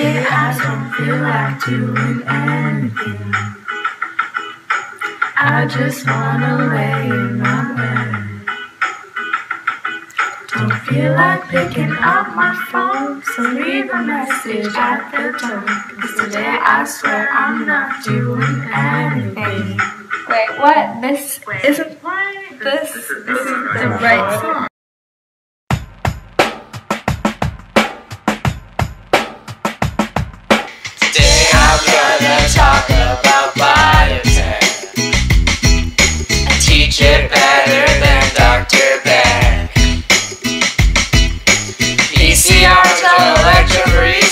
Today I don't feel like doing anything. I just wanna lay in my bed. Don't feel like picking up my phone, so leave a message at the tone. Cause today I swear I'm not doing anything. Wait, what? This isn't this isn't the right song.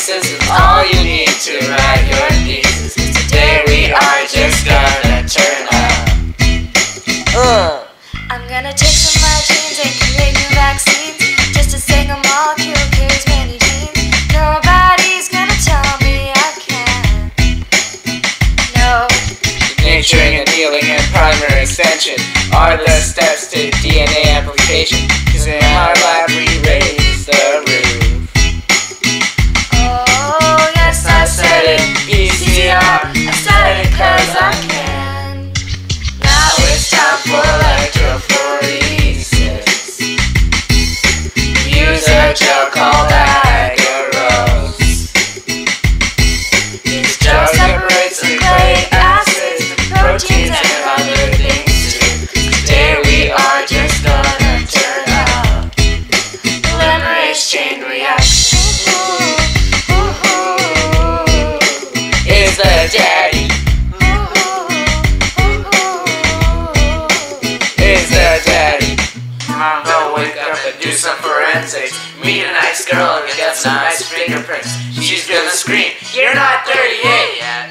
Electrophoresis is all you need to write your thesis. Today we are just gonna turn up. Uh. I'm gonna take some my genes and create new vaccines. Just a single molecule carries many genes. Nobody's gonna tell me I can't. No. Denaturing, annealing, and primer extension are the steps to DNA amplification. Cause in our lab some forensics. Meet a nice girl and get some nice fingerprints. She's gonna scream, You're not 38 yet,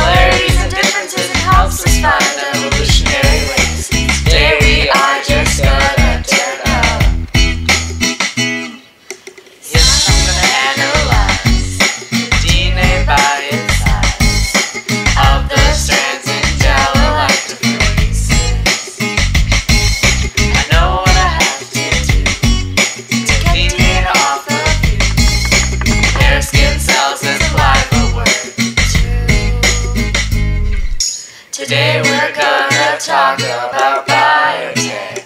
similarities and differences and helps us find evolutionary Today we're gonna talk about biotech.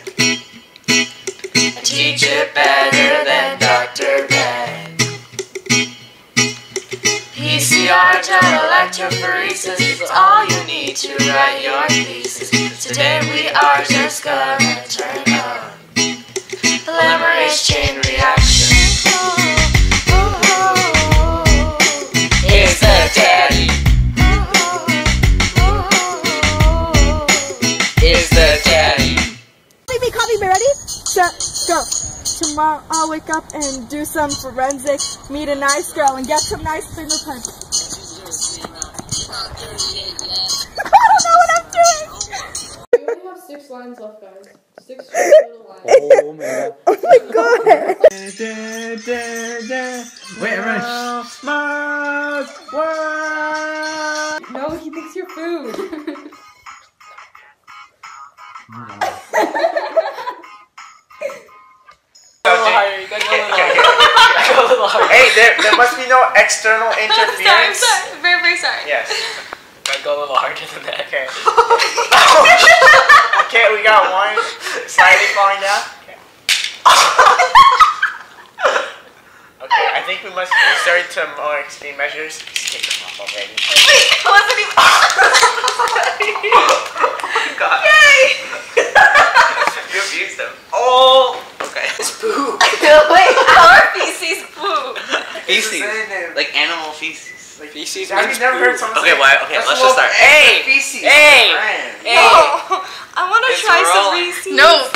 I teach it better than Dr. Beck. PCR to electrophoresis is all you need to write your thesis. Today we are just gonna turn Copy me, copy me, ready? Set, go. Tomorrow I'll wake up and do some forensics, meet a nice girl, and get some nice fingerprints. I don't know what I'm doing! We only have six lines left, guys. Six short little lines. Oh man. Oh my god! Wait, run. Mars. No, he thinks you're food. there, there must be no external sorry, interference. sorry. Very, very sorry. Yes. Might go a little harder than that. Okay. okay, we got one slightly falling down. Okay. okay, I think we must resort to more extreme measures. Just take them off already. I wasn't even. God. Yay! You abused them. Oh! Okay. It's poo. Wait, our feces poo. Feces. Like animal feces. Like, Feces Have you never heard poop. someone Okay, say, why- okay, let's just start. Hey! Feces, Hey! friend. Hey! No, I want to try some feces. No!